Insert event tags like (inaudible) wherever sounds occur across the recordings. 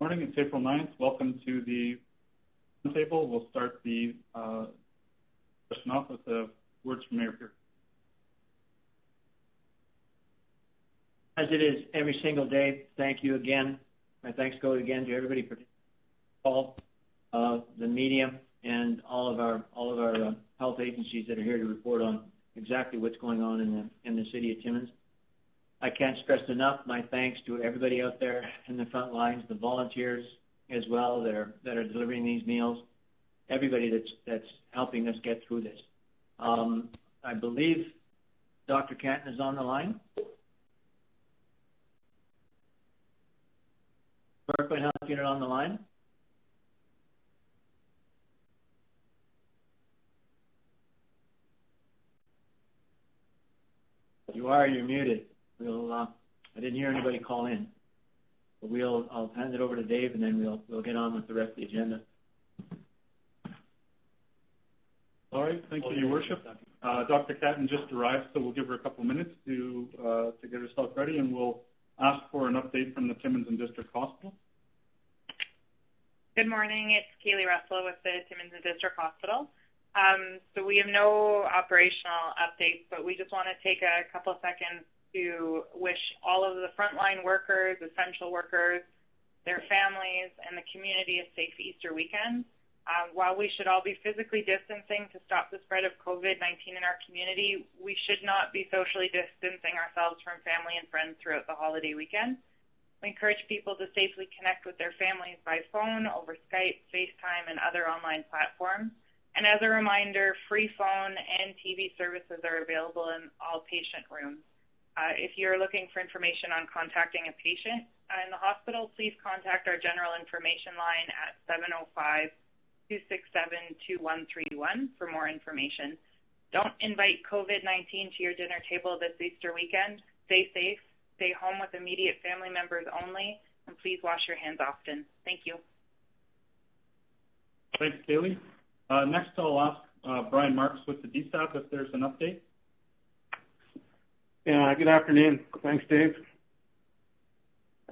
Morning, it's April 9th. Welcome to the table. We'll start the uh, session off with the words from Mayor Pierce. As it is every single day, thank you again. My thanks go again to everybody for all uh, the media and all of our all of our uh, health agencies that are here to report on exactly what's going on in the in the city of Timmins. I can't stress enough my thanks to everybody out there in the front lines, the volunteers as well that are that are delivering these meals, everybody that's that's helping us get through this. Um, I believe Dr. Catton is on the line. Berkeley Health Unit on the line. You are, you're muted. We'll, uh, I didn't hear anybody call in. But we'll, I'll hand it over to Dave, and then we'll, we'll get on with the rest of the agenda. All right. Thank you, Your Worship. Uh, Dr. Catton just arrived, so we'll give her a couple minutes to uh, to get herself ready, and we'll ask for an update from the Timmins and District Hospital. Good morning. It's Kaylee Russell with the Timmins and District Hospital. Um, so we have no operational updates, but we just want to take a couple seconds to wish all of the frontline workers, essential workers, their families, and the community a safe Easter weekend. Um, while we should all be physically distancing to stop the spread of COVID 19 in our community, we should not be socially distancing ourselves from family and friends throughout the holiday weekend. We encourage people to safely connect with their families by phone, over Skype, FaceTime, and other online platforms. And as a reminder, free phone and TV services are available in all patient rooms. Uh, if you're looking for information on contacting a patient uh, in the hospital, please contact our general information line at 705 267 2131 for more information. Don't invite COVID 19 to your dinner table this Easter weekend. Stay safe, stay home with immediate family members only, and please wash your hands often. Thank you. Thanks, Kaylee. Uh, next, I'll ask uh, Brian Marks with the DSSAB if there's an update. Yeah, good afternoon. Thanks, Dave.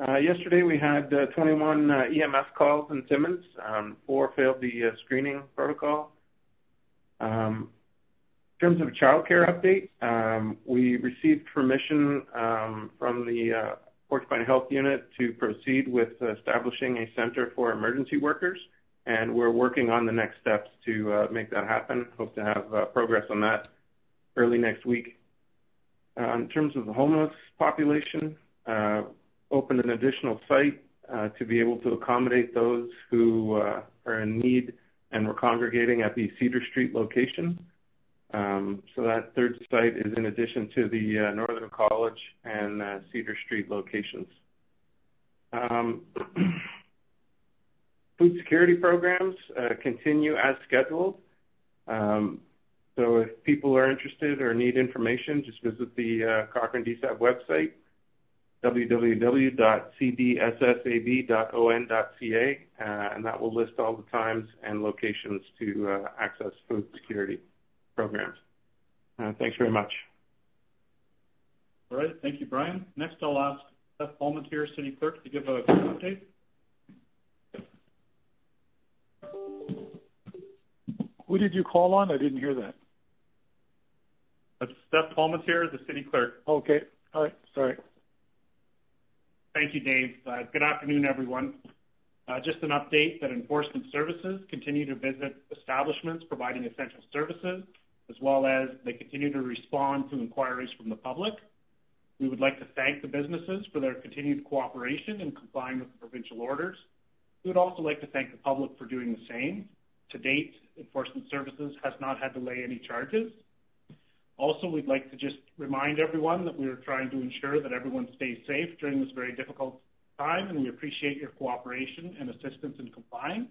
Uh, yesterday we had uh, 21 uh, EMS calls in Timmins. Um, four failed the screening protocol. Um, in terms of childcare update, um, we received permission from the Porcupine Health Unit to proceed with establishing a center for emergency workers, and we're working on the next steps to make that happen. Hope to have progress on that early next week. Uh, in terms of the homeless population, uh, opened an additional site uh, to be able to accommodate those who are in need, and we're congregating at the Cedar Street location. Um, so that third site is in addition to the Northern College and Cedar Street locations. Um, (clears throat) food security programs continue as scheduled. Um, so if people are interested or need information, just visit the uh, Cochrane DSSAB website, www.cdssab.on.ca, uh, and that will list all the times and locations to uh, access food security programs. Uh, thanks very much. All right, thank you, Brian. Next, I'll ask Beth Palmateer, City Clerk, to give a quick update. Who did you call on? I didn't hear that. Steph here, the city clerk. Okay. All right. Sorry. Thank you, Dave. Uh, good afternoon, everyone. Uh, just an update that enforcement services continue to visit establishments providing essential services, as well as they continue to respond to inquiries from the public. We would like to thank the businesses for their continued cooperation in complying with the provincial orders. We would also like to thank the public for doing the same. To date, enforcement services has not had to lay any charges, also, we'd like to just remind everyone that we are trying to ensure that everyone stays safe during this very difficult time, and we appreciate your cooperation and assistance in complying.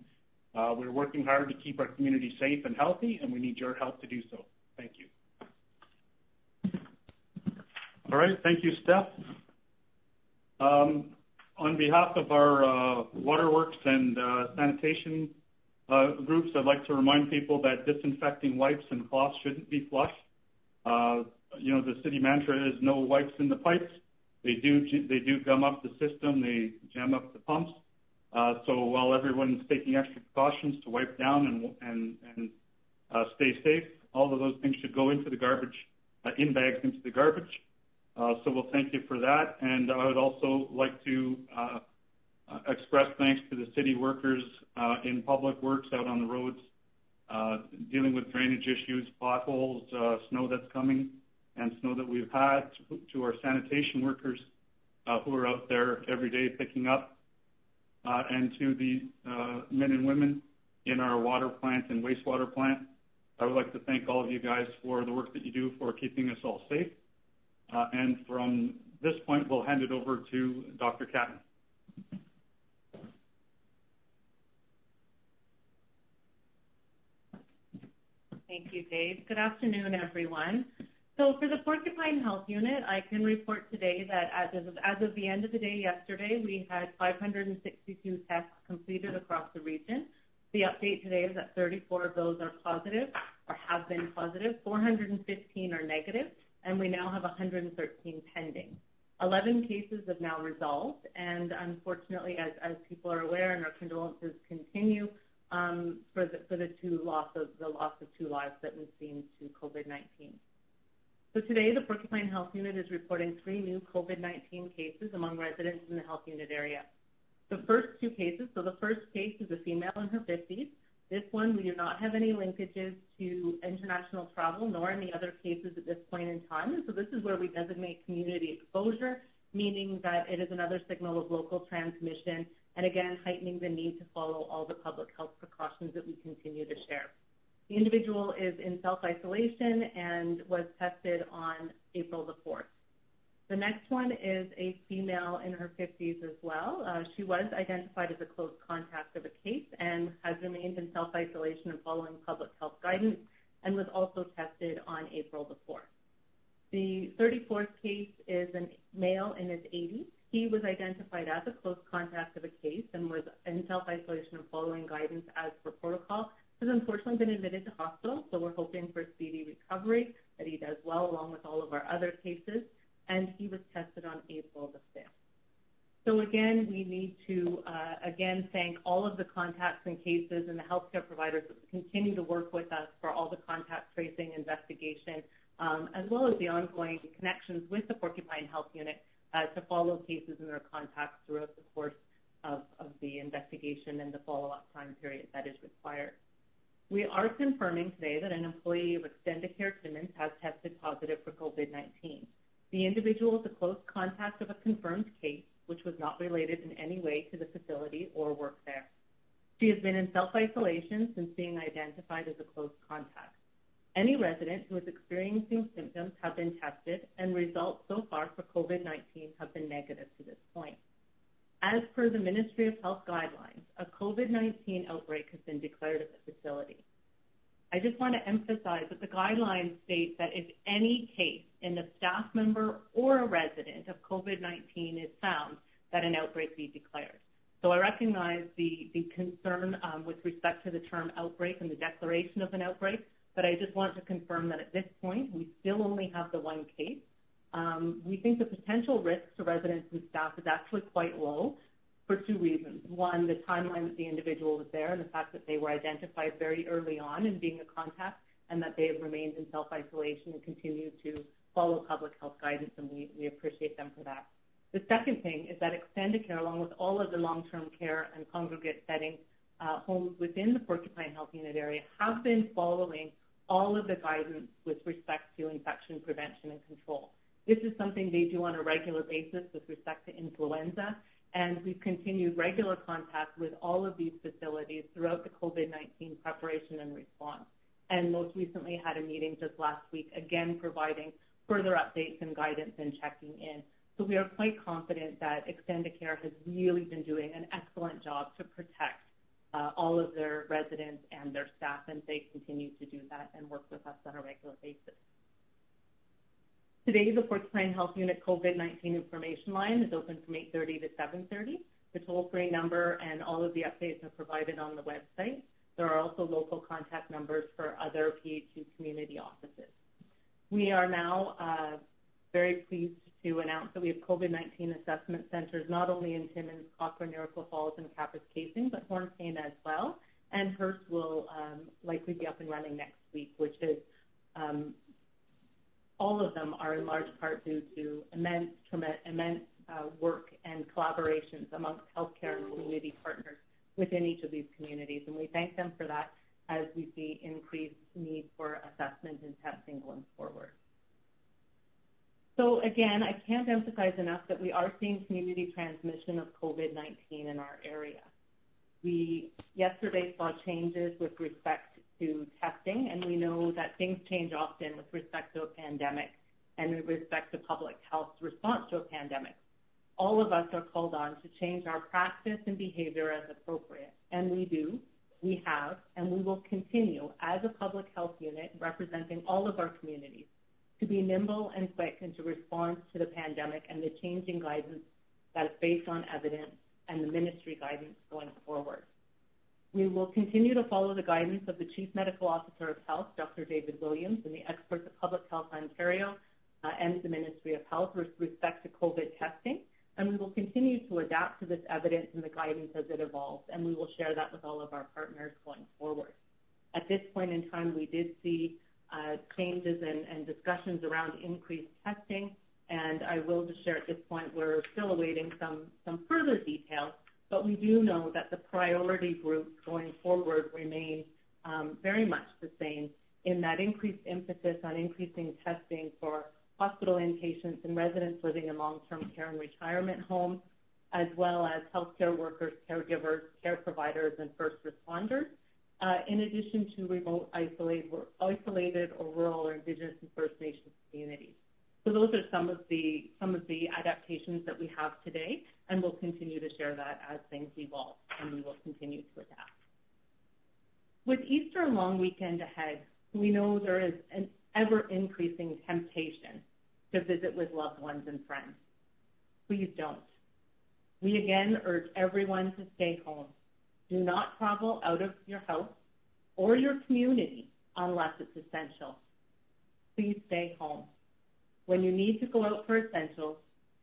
Uh, we're working hard to keep our community safe and healthy, and we need your help to do so. Thank you. All right. Thank you, Steph. Um, on behalf of our uh, waterworks and uh, sanitation uh, groups, I'd like to remind people that disinfecting wipes and cloths shouldn't be flushed. Uh, you know, the city mantra is no wipes in the pipes. They do they do gum up the system. They jam up the pumps. Uh, so while everyone's taking extra precautions to wipe down and, and, and uh, stay safe, all of those things should go into the garbage, uh, in bags into the garbage. Uh, so we'll thank you for that. And I would also like to uh, uh, express thanks to the city workers uh, in public works out on the roads, uh, dealing with drainage issues, potholes, uh, snow that's coming, and snow that we've had, to, to our sanitation workers uh, who are out there every day picking up uh, and to the uh, men and women in our water plant and wastewater plant. I would like to thank all of you guys for the work that you do for keeping us all safe. Uh, and from this point, we'll hand it over to Dr. Catton. Thank you, Dave. Good afternoon, everyone. So for the Porcupine Health Unit, I can report today that as of, as of the end of the day yesterday, we had 562 tests completed across the region. The update today is that 34 of those are positive or have been positive, 415 are negative, and we now have 113 pending. 11 cases have now resolved, and unfortunately, as, as people are aware, and our condolences continue um, for the for the two loss of the loss of two lives that we've seen to COVID-19. So today, the Porcupine Health Unit is reporting three new COVID-19 cases among residents in the health unit area. The first two cases, so the first case is a female in her 50s. This one, we do not have any linkages to international travel, nor any other cases at this point in time. And so this is where we designate community exposure, meaning that it is another signal of local transmission, and again, heightening the need to follow all the public health precautions that we continue to share. The individual is in self-isolation and was tested on April the 4th. The next one is a female in her 50s as well. Uh, she was identified as a close contact of a case and has remained in self-isolation and following public health guidance and was also tested on April the 4th. The 34th case is a male in his 80s. He was identified as a close contact and was in self-isolation and following guidance as per protocol has unfortunately been admitted to hospital, so we're hoping for speedy recovery, that he does well along with all of our other cases, and he was tested on April the 5th. So again, we need to uh, again thank all of the contacts and cases and the healthcare providers that continue to work with us for all the contact tracing investigation, um, as well as the ongoing connections with the Porcupine Health Unit uh, to follow cases and their contacts throughout the course of, of the investigation and the follow-up time period that is required. We are confirming today that an employee of Extendicare Timmins has tested positive for COVID-19. The individual is a close contact of a confirmed case, which was not related in any way to the facility or work there. She has been in self-isolation since being identified as a close contact. Any resident who is experiencing symptoms have been tested, and results so far for COVID-19 have been negative to this point. As per the Ministry of Health guidelines, a COVID-19 outbreak has been declared at the facility. I just want to emphasize that the guidelines state that if any case in a staff member or a resident of COVID-19 is found, that an outbreak be declared. So I recognize the, the concern um, with respect to the term outbreak and the declaration of an outbreak, but I just want to confirm that at this point, we still only have the one case. Um, we think the potential risk to residents and staff is actually quite low for two reasons. One, the timeline that the individual was there and the fact that they were identified very early on in being a contact and that they have remained in self-isolation and continue to follow public health guidance, and we, we appreciate them for that. The second thing is that Extendicare, along with all of the long-term care and congregate settings, uh, homes within the Porcupine Health Unit area, have been following all of the guidance with respect to infection prevention and control. This is something they do on a regular basis with respect to influenza, and we've continued regular contact with all of these facilities throughout the COVID-19 preparation and response. And most recently had a meeting just last week, again providing further updates and guidance and checking in. So we are quite confident that Extendicare has really been doing an excellent job to protect uh, all of their residents and their staff, and they continue to do that and work with us on a regular basis. Today, the Fort Porcupine Health Unit COVID-19 information line is open from 8.30 to 7.30. The toll-free number and all of the updates are provided on the website. There are also local contact numbers for other PHU community offices. We are now uh, very pleased to announce that we have COVID-19 assessment centers not only in Timmins, Cochrane, Iroquois Falls, and Kapuskasing, but Hornepayne as well. And Hearst will um, likely be up and running next week, which is um, all of them are in large part due to immense, immense uh, work and collaborations amongst healthcare and community partners within each of these communities. And we thank them for that as we see increased need for assessment and testing going forward. So again, I can't emphasize enough that we are seeing community transmission of COVID-19 in our area. We yesterday saw changes with respect to testing, and we know that things change often with respect to a pandemic and with respect to public health's response to a pandemic. All of us are called on to change our practice and behavior as appropriate, and we do, we have, and we will continue as a public health unit representing all of our communities to be nimble and quick and to respond to the pandemic and the changing guidance that is based on evidence and the ministry guidance going forward. We will continue to follow the guidance of the Chief Medical Officer of Health, Dr. David Williams, and the experts of Public Health Ontario uh, and the Ministry of Health with respect to COVID testing. And we will continue to adapt to this evidence and the guidance as it evolves, and we will share that with all of our partners going forward. At this point in time, we did see uh, changes and, and discussions around increased testing. And I will just share at this point, we're still awaiting some, some further details, but we do know that the priority groups going forward remain um, very much the same in that increased emphasis on increasing testing for hospital inpatients and residents living in long-term care and retirement homes, as well as healthcare workers, caregivers, care providers, and first responders, uh, in addition to remote, isolated, isolated or rural or Indigenous and First Nations communities. So those are some of the some of the adaptations that we have today, and we'll continue to share that as things evolve, and we will continue to adapt. With Easter long weekend ahead, we know there is an ever increasing temptation to visit with loved ones and friends. Please don't. We again urge everyone to stay home do not travel out of your house or your community unless it's essential. Please stay home. When you need to go out for essentials,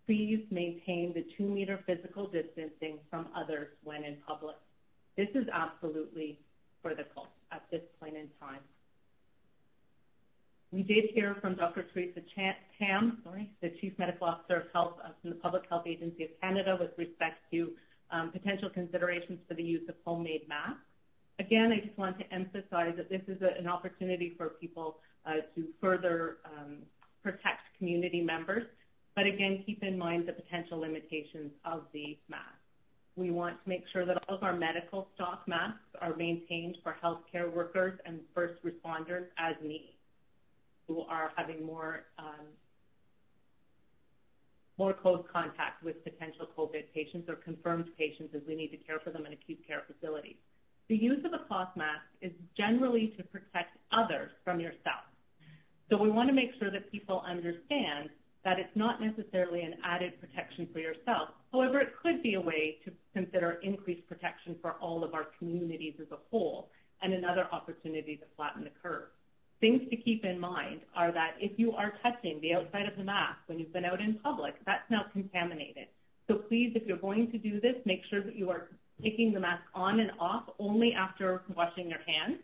please maintain the two meter physical distancing from others when in public. This is absolutely critical at this point in time. We did hear from Dr. Theresa Tam, sorry, the Chief Medical Officer of Health from the Public Health Agency of Canada with respect to um, potential considerations for the use of homemade masks. Again, I just want to emphasize that this is a, an opportunity for people uh, to further um, protect community members, but again, keep in mind the potential limitations of the mask. We want to make sure that all of our medical stock masks are maintained for healthcare workers and first responders as needed, who are having more um, more close contact with potential COVID patients or confirmed patients as we need to care for them in acute care facilities. The use of a cloth mask is generally to protect others from yourself. So we want to make sure that people understand that it's not necessarily an added protection for yourself. However, it could be a way to consider increased protection for all of our communities as a whole and another opportunity to flatten the curve. Things to keep in mind are that if you are touching the outside of the mask when you've been out in public, that's now contaminated. So please, if you're going to do this, make sure that you are taking the mask on and off only after washing your hands,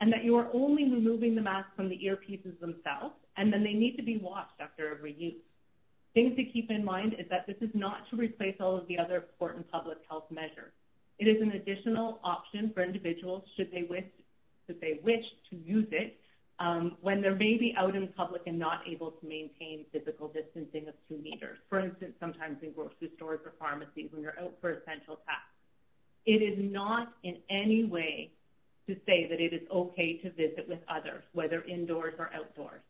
and that you are only removing the mask from the earpieces themselves, and then they need to be washed after every use. Things to keep in mind is that this is not to replace all of the other important public health measures. It is an additional option for individuals should they wish, should they wish to use it um, when they're maybe out in public and not able to maintain physical distancing of two meters. For instance, sometimes in grocery stores or pharmacies when you're out for essential tasks. It is not in any way to say that it is okay to visit with others, whether indoors or outdoors.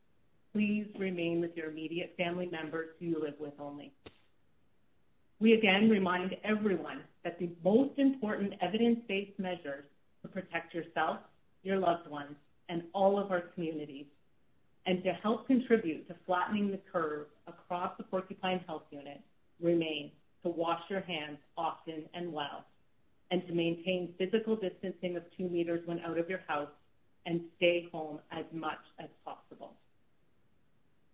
Please remain with your immediate family members who you live with only. We again remind everyone that the most important evidence-based measures to protect yourself, your loved ones, and all of our communities, and to help contribute to flattening the curve across the Porcupine Health Unit remain to wash your hands often and well, and to maintain physical distancing of two meters when out of your house, and stay home as much as possible.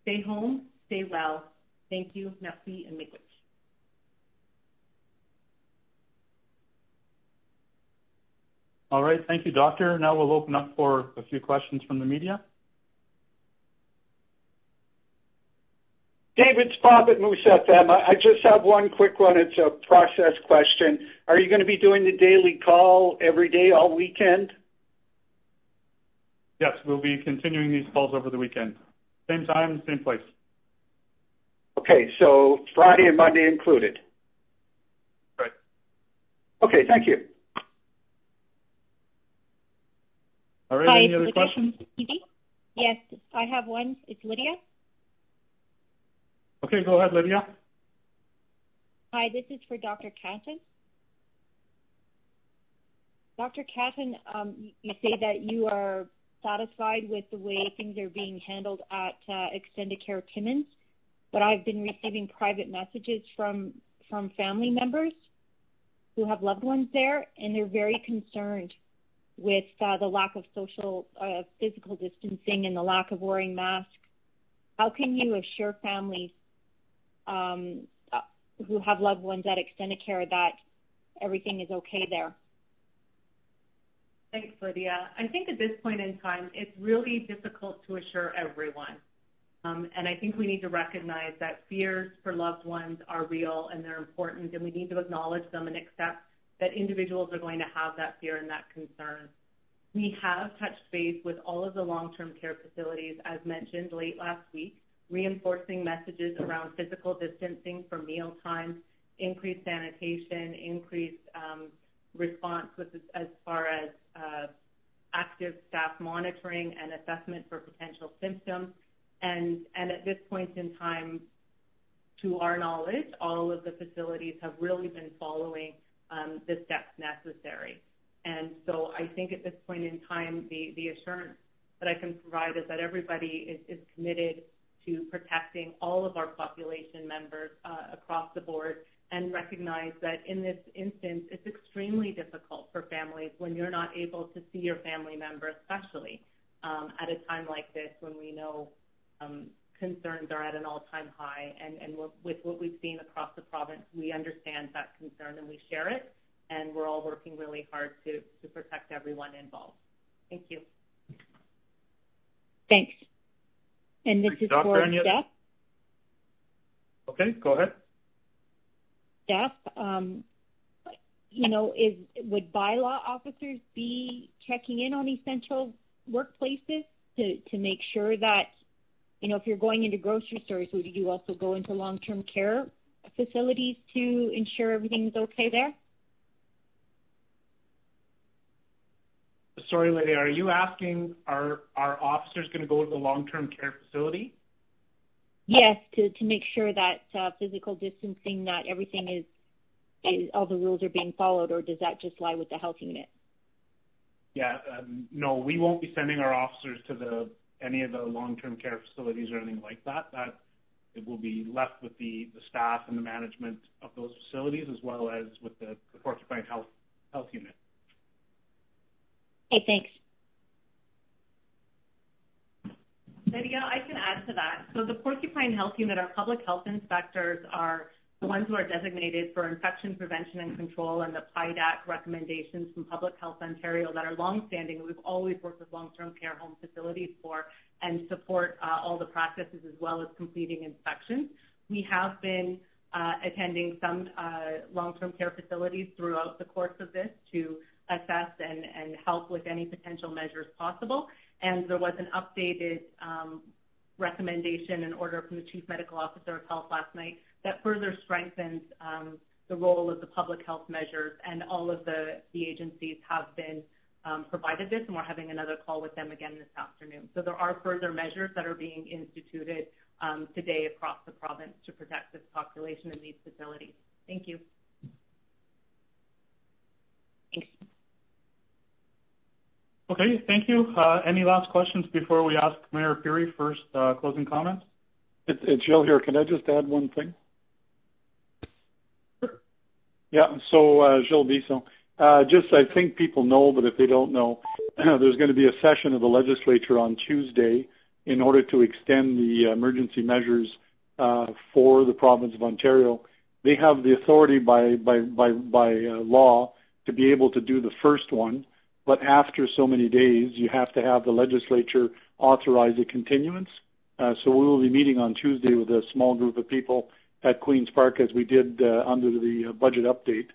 Stay home, Stay well. Thank you. Merci and miigwech. All right. Thank you, Doctor. Now we'll open up for a few questions from the media. David Bob at Moose FM. I just have one quick one. It's a process question. Are you going to be doing the daily call every day, all weekend? Yes, we'll be continuing these calls over the weekend. Same time, same place. Okay, so Friday and Monday included. Right. Okay, thank you. All right, Hi, any other Lydia. questions? Yes, I have one. It's Lydia. Okay, go ahead, Lydia. Hi, this is for Dr. Catton. Dr. Catton, um, you say that you are satisfied with the way things are being handled at uh, Extendicare Timmins, but I've been receiving private messages from from family members who have loved ones there, and they're very concerned with uh, the lack of social, uh, physical distancing and the lack of wearing masks. How can you assure families um, uh, who have loved ones at Extendicare that everything is okay there? Thanks, Lydia. I think at this point in time, it's really difficult to assure everyone. Um, and I think we need to recognize that fears for loved ones are real and they're important, and we need to acknowledge them and accept that individuals are going to have that fear and that concern. We have touched base with all of the long-term care facilities, as mentioned late last week, reinforcing messages around physical distancing for meal times, increased sanitation, increased um, response with as far as uh, active staff monitoring and assessment for potential symptoms. And, and at this point in time, to our knowledge, all of the facilities have really been following um, the steps necessary. And so I think at this point in time, the, the assurance that I can provide is that everybody is, is committed to protecting all of our population members uh, across the board and recognize that in this instance, it's extremely difficult for families when you're not able to see your family member, especially um, at a time like this when we know um, concerns are at an all-time high. And, and with what we've seen across the province, we understand that concern and we share it. And we're all working really hard to, to protect everyone involved. Thank you. Thanks. And this is for Steph. Okay, go ahead. Steph, um, you know, is would bylaw officers be checking in on essential workplaces to to make sure that, you know, if you're going into grocery stores, would you also go into long-term care facilities to ensure everything's okay there? Sorry, Lydia, are you asking are our officers going to go to the long-term care facility? Yes, to to make sure that uh, physical distancing, that everything is is all the rules are being followed, or does that just lie with the health unit? Yeah, um, no, we won't be sending our officers to the any of the long-term care facilities or anything like that. That it will be left with the, the staff and the management of those facilities, as well as with the, the Porcupine Health Health Unit. Hey, thanks. Lydia, I can add to that. So the Porcupine Health Unit, our public health inspectors are the ones who are designated for infection prevention and control and the PIDAC recommendations from Public Health Ontario that are longstanding. We've always worked with long-term care home facilities for and support uh, all the processes as well as completing inspections. We have been uh, attending some uh, long-term care facilities throughout the course of this to assess and, and help with any potential measures possible. And there was an updated um, recommendation and order from the Chief Medical Officer of Health last night that further strengthens um, the role of the public health measures, and all of the, the agencies have been um, provided this, and we're having another call with them again this afternoon. So there are further measures that are being instituted um, today across the province to protect this population in these facilities. Thank you. Thanks. Okay, thank you. Uh, any last questions before we ask Mayor Pirie first uh, closing comments? It, it's Gilles here. Can I just add one thing? Yeah, so uh, Gilles Bisson. Uh, just, I think people know, but if they don't know, (clears throat) there's going to be a session of the legislature on Tuesday in order to extend the emergency measures uh, for the province of Ontario. They have the authority by by by by uh, law to be able to do the first one, but after so many days, you have to have the legislature authorize a continuance. Uh, so we will be meeting on Tuesday with a small group of people at Queens Park as we did uh, under the uh, budget update.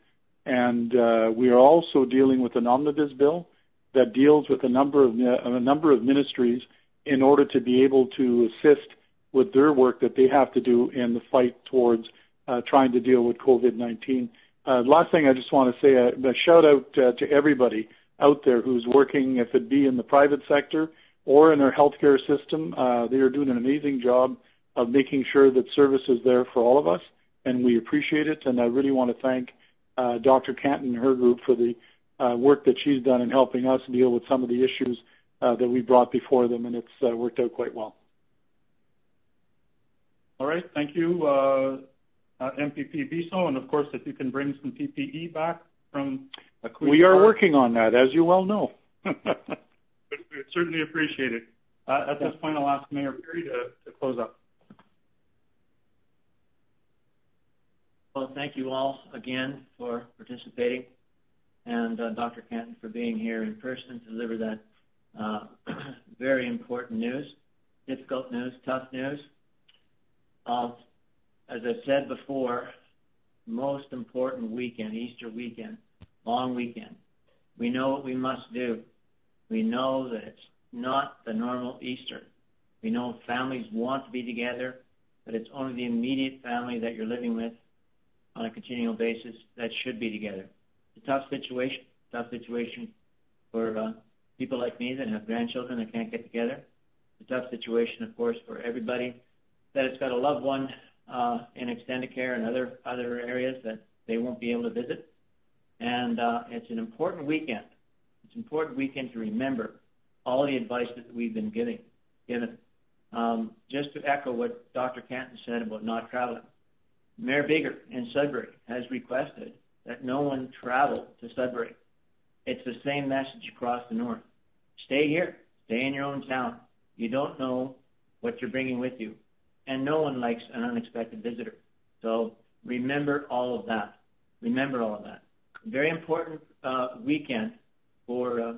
And uh, we are also dealing with an omnibus bill that deals with a number of uh, a number of ministries in order to be able to assist with their work that they have to do in the fight towards uh, trying to deal with COVID-19. Uh, last thing I just want to say, a, a shout out to everybody out there who's working, if it be in the private sector or in our healthcare system. Uh, they are doing an amazing job of making sure that service is there for all of us, and we appreciate it. And I really want to thank uh, Dr. Catton and her group for the uh, work that she's done in helping us deal with some of the issues uh, that we brought before them, and it's uh, worked out quite well. All right, thank you, uh, MPP Bisson, and of course, if you can bring some PPE back from We are Park. working on that, as you well know. (laughs) we certainly appreciate it. Uh, at this point, I'll ask Mayor Pirie to, to close up. Well, thank you all again for participating, and uh, Dr. Catton for being here in person to deliver that uh, (clears throat) very important news, difficult news, tough news. Uh, as I said before, most important weekend, Easter weekend, long weekend. We know what we must do. We know that it's not the normal Easter. We know families want to be together, but it's only the immediate family that you're living with on a continual basis that should be together. It's a tough situation, tough situation for uh, people like me that have grandchildren that can't get together. It's a tough situation, of course, for everybody that has got a loved one uh, in extended care and other other areas that they won't be able to visit. And uh, it's an important weekend. It's an important weekend to remember all the advice that we've been giving, given. Um, just to echo what Dr. Catton said about not traveling, Mayor Bigger in Sudbury has requested that no one travel to Sudbury. It's the same message across the north. Stay here. Stay in your own town. You don't know what you're bringing with you. And no one likes an unexpected visitor. So remember all of that. Remember all of that. Very important uh, weekend for uh,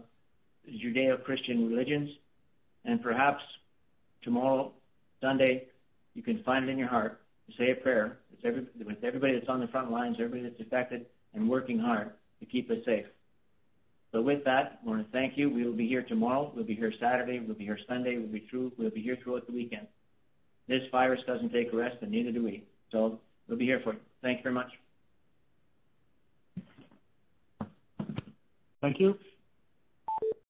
Judeo-Christian religions. And perhaps tomorrow, Sunday, you can find it in your heart to say a prayer with, every, with everybody that's on the front lines, everybody that's affected, and working hard to keep us safe. So with that, I want to thank you. We will be here tomorrow. We'll be here Saturday. We'll be here Sunday. We'll be through. We'll be here throughout the weekend. This virus doesn't take a rest, and neither do we. So we'll be here for you. Thank you very much. Thank you.